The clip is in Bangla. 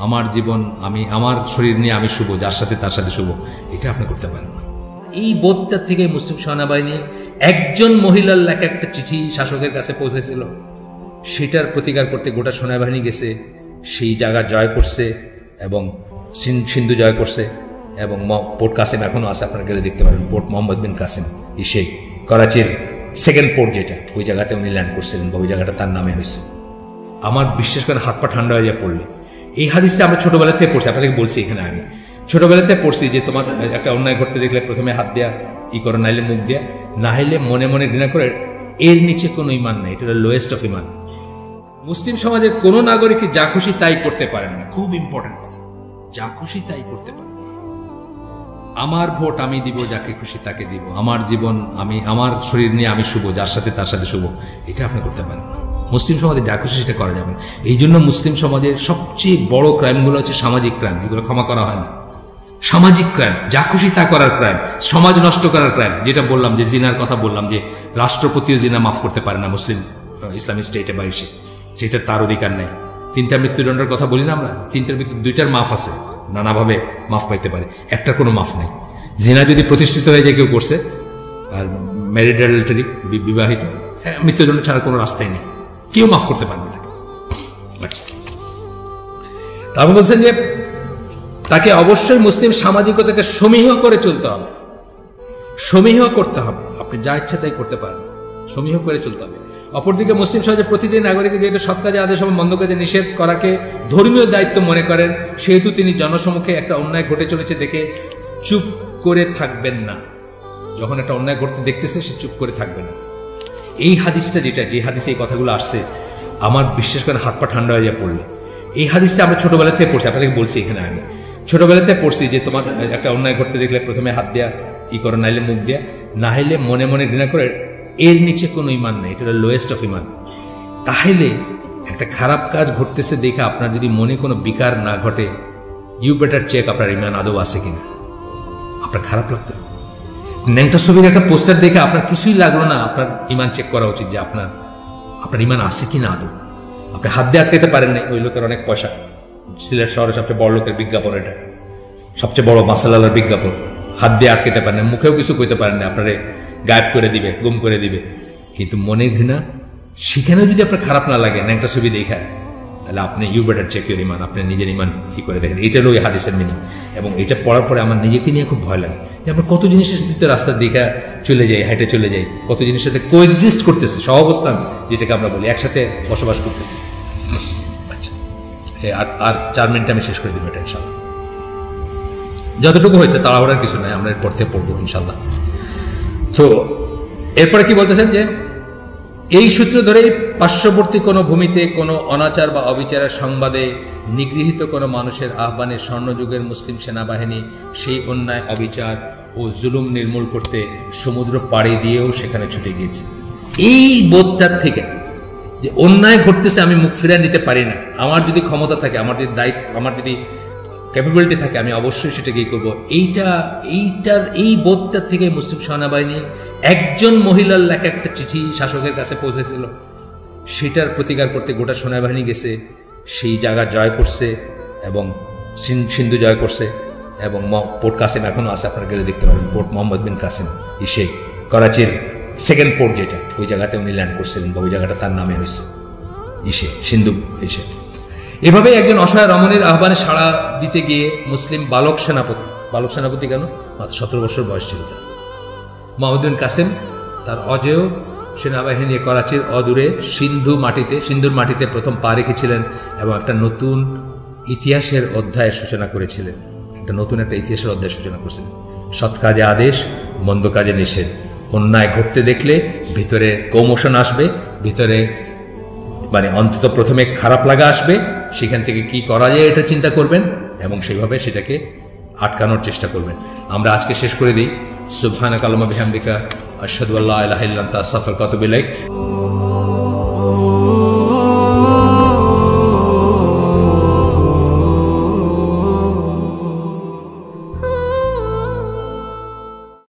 আমার জীবন, আমি, আমার শরীর নিয়ে আমি শুভ, যার সাথে তার সাথে শুভ, এটা আপনি করতে পারেন না। এই বোধটার থেকে মুসলিম সেনাবাহিনী একজন মহিলার লেখা একটা চিঠি শাসকের কাছে পৌঁছেছিল। সেটার প্রতিকার করতে গোটা সেনাবাহিনী গেছে, সেই জায়গা জয় করছে এবং সিন- সিন্ধু জয় করছে এবং পোর্ট কাসিম এখনও আছে, আপনারা গেলে দেখতে পারেন। পোর্ট মোহাম্মদ বিন কাসিম ইসে করাচির সেকেন্ড পোর্ট যেটা, ওই জায়গাতে উনি ল্যান্ড করছিলেন বা ওই জায়গাটা তার নামে হয়েছে। আমার বিশেষ করে হাত পা ঠান্ডা হয়ে যায় পড়লে। এই হাদিসটা আমরা ছোটবেলা থেকে পড়ছি আপনাকে বলছি এখানে আগে। ছোটবেলা থেকে পড়ছি যে তোমার একটা অন্যায় করতে দেখলে প্রথমে হাত দেয়া ই করো নাইলে মুখ দেয়া না হইলে মনে মনে ঘৃণা করে, এর নিচে কোনো ইমান নাই, এটা লোয়েস্ট অফ ইমান মুসলিম সমাজের কোনো নাগরিককে যা খুশি তাই করতে পারেন না, খুব ইম্পর্টেন্ট কথা। যা খুশি তাই করতে পারেন। আমার ভোট আমি দিব, যাকে খুশি তাকে দিব। আমার জীবন আমি, আমার শরীর নিয়ে আমি শুভ, যার সাথে তার সাথে শুভ, এটা আপনি করতে পারেন না। মুসলিম সমাজে যা খুশি সেটা করা যাবে না। এই জন্য মুসলিম সমাজের সবচেয়ে বড় ক্রাইমগুলো হচ্ছে সামাজিক ক্রাইম এগুলো ক্ষমা করা হয় না। সামাজিক ক্রাইম যা খুশি তা করার ক্রাইম সমাজ নষ্ট করার ক্রাইম যেটা বললাম যে জিনার কথা বললাম যে রাষ্ট্রপতিও জিনা মাফ করতে পারে না মুসলিম ইসলামী স্টেটে বা এসে। সেটা তার অধিকার নেই। তিনটা মৃত্যুদণ্ডের কথা বলি না আমরা তিনটার মৃত্যু দুইটার মাফ আছে। নানাভাবে মাফ পাইতে পারে। একটার কোনো মাফ নেই। জিনা যদি প্রতিষ্ঠিত হয়ে যায় কেউ করছে আর ম্যারিড অ্যাডাল্টারি বিবাহিত হ্যাঁ, মৃত্যুদণ্ড ছাড়া কোনো রাস্তাই নেই। কেউ মাফ করতে পারবে তাকে। তারপর বলছেন যে, তাকে অবশ্যই মুসলিম সামাজিকতাকে সমীহ করে চলতে হবে। সমীহ করতে হবে। আপনি যা ইচ্ছা তাই করতে পারেন। সমীহ করে চলতে হবে। অপরদিকে মুসলিম সমাজের প্রতিটি নাগরিকের যেহেতু সৎ কাজে আদেশ এবং মন্দ কাজে নিষেধ করাকে ধর্মীয় দায়িত্ব মনে করেন, সেহেতু তিনি জনসমুখে একটা অন্যায় ঘটে চলেছে দেখে চুপ করে থাকবেন না। যখন একটা অন্যায় ঘটতে দেখতেছে, সে চুপ করে থাকবে না। এই হাদিসটা যেটা, যে হাদিসে এই কথাগুলো আসছে, আমার বিশ্বাস করে হাত পা ঠান্ডা হয়ে পড়লে। এই হাদিসটা আমরা ছোটবেলা থেকে পড়ছি আপনাকে বলছি এখানে আগে। ছোটবেলা থেকে পড়ছি যে তোমার একটা অন্যায় করতে দেখলে প্রথমে হাত দেয়া ই করো, নাইলে মুখ দেয়া না হইলে মনে মনে ঘৃণা করে, এর নিচে কোনো ইমান নেই, এটা হলো লোয়েস্ট অফ ইমান তাহলে একটা খারাপ কাজ ঘটতেছে দেখে আপনার যদি মনে কোনো বিকার না ঘটে ইউ বেটার চেক আপনার ইমান আদৌ আছে কিনা। আপনার খারাপ লাগতো ন্যাংটা ছবির একটা পোস্টার দেখে আপনার কিছুই লাগল না, আপনার ইমান চেক করা উচিত যে আপনার আপনার ইমান আছে কি না আদৌ। আপনি হাত দিয়ে আটকাতে পারেন নাই, ওই লোকের অনেক পয়সা। সিলেট শহরে সবচেয়ে বড় লোকের বিজ্ঞাপন এটা। সবচেয়ে বড় মাসালালার বিজ্ঞাপন। হাত দিয়ে আটকাতে পারেন না মুখেও কিছু কইতে পারেন না আপনারে গায়েব করে দিবে, গুম করে দিবে। কিন্তু মনে ঘৃণা, সেখানেও যদি আপনার খারাপ না লাগে ন্যাংটা ছবি দেখায় তাহলে আপনি ইউ বেটার চেক ইউর ইমান আপনি নিজের ইমান কি করে দেখেন। এটা ওই হাদিসের মিনিং এবং এটা পড়ার পরে আমার নিজেকে নিয়ে খুব ভয় লাগে। যে আমরা কত জিনিসের সাথে রাস্তার দিকে চলে যাই হাইটে চলে যাই, কত জিনিসের সাথে কোএক্সিস্ট করতেছে সহ সহাবস্থান যেটাকে আমরা বলি, একসাথে বসবাস করতেছি। আচ্ছা আর আর চার মিনিট আমি শেষ করে দেবো এটা, ইনশাল্লাহ। যতটুকু হয়েছে, তাড়াহুড়ার কিছু নাই, আমরা এরপর থেকে পড়ব, ইনশাল্লাহ। তো, এরপরে কি বলতেছেন যে এই সূত্র ধরেই পার্শ্ববর্তী কোনো ভূমিতে কোনো অনাচার বা অবিচারের সংবাদে নিগৃহীত কোনো মানুষের আহ্বানে স্বর্ণযুগের মুসলিম সেনাবাহিনী সেই অন্যায়, অবিচার ও জুলুম নির্মূল করতে সমুদ্র পাড়ি দিয়েও সেখানে ছুটে গিয়েছে। এই বোধটার থেকে যে অন্যায় ঘটতেছে আমি মুখ ফিরে নিতে পারি না। আমার যদি ক্ষমতা থাকে, আমার যদি দায়িত্ব, আমার যদি ক্যাপাবিলিটি থাকে, আমি অবশ্যই সেটাকেই করব। এইটা, এইটার, এই বোধটার থেকে মুসলিম সেনাবাহিনী একজন মহিলার লেখা একটা চিঠি শাসকের কাছে পৌঁছেছিল। সেটার প্রতিকার করতে গোটা সেনাবাহিনী গেছে, সেই জায়গা জয় করছে এবং সিন্ধু জয় করছে এবং পোর্ট কাসিম এখনও আছে, আপনারা গেলে দেখতে পারেন পোর্ট মোহাম্মদ বিন কাসিম, ইসে করাচির সেকেন্ড পোর্ট যেটা, ওই জায়গাতে উনি ল্যান্ড করছিলেন বা ওই জায়গাটা তার নামে হয়েছে। ইসে, সিন্ধু, ইসে। এভাবে একজন অসহায় রমণীর আহ্বানে সাড়া দিতে গিয়ে মুসলিম বালক সেনাপতি বালক সেনাপতি কেন? মাত্র সতেরো বছর বয়স ছিল তার। মাহমুদ্দিন কাসেম, তার অজেয় সেনাবাহিনী করাচির অদূরে সিন্ধু মাটিতে, সিন্ধুর মাটিতে প্রথম পা রেখেছিলেন এবং একটা নতুন ইতিহাসের অধ্যায়ের সূচনা করেছিলেন। একটা নতুন একটা ইতিহাসের অধ্যায় সূচনা করেছিলেন। সৎ কাজে আদেশ, মন্দ কাজে নিষেধ। অন্যায় ঘটতে দেখলে ভিতরে কৌমোশন আসবে, ভিতরে মানে অন্তত প্রথমে খারাপ লাগা আসবে, সেখান থেকে কি করা যায় এটা চিন্তা করবেন এবং সেইভাবে সেটাকে আটকানোর চেষ্টা করবেন। আমরা আজকে শেষ করে দিই। سبحانك اللهم بحمدك أشهد أن لا إله إلا أنت أستغفرك وأتوب إليك.